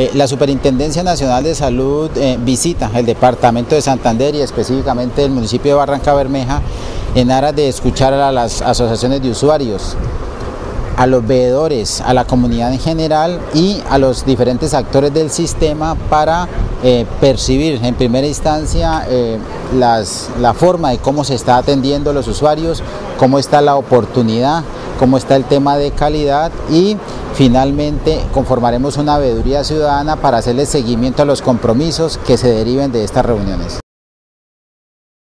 Eh, la Superintendencia Nacional de Salud eh, visita el departamento de Santander y específicamente el municipio de Barranca Bermeja en aras de escuchar a las asociaciones de usuarios, a los veedores, a la comunidad en general y a los diferentes actores del sistema para eh, percibir en primera instancia la forma de cómo se está atendiendo a los usuarios, cómo está la oportunidad, cómo está el tema de calidad y finalmente conformaremos una veeduría ciudadana para hacerle seguimiento a los compromisos que se deriven de estas reuniones.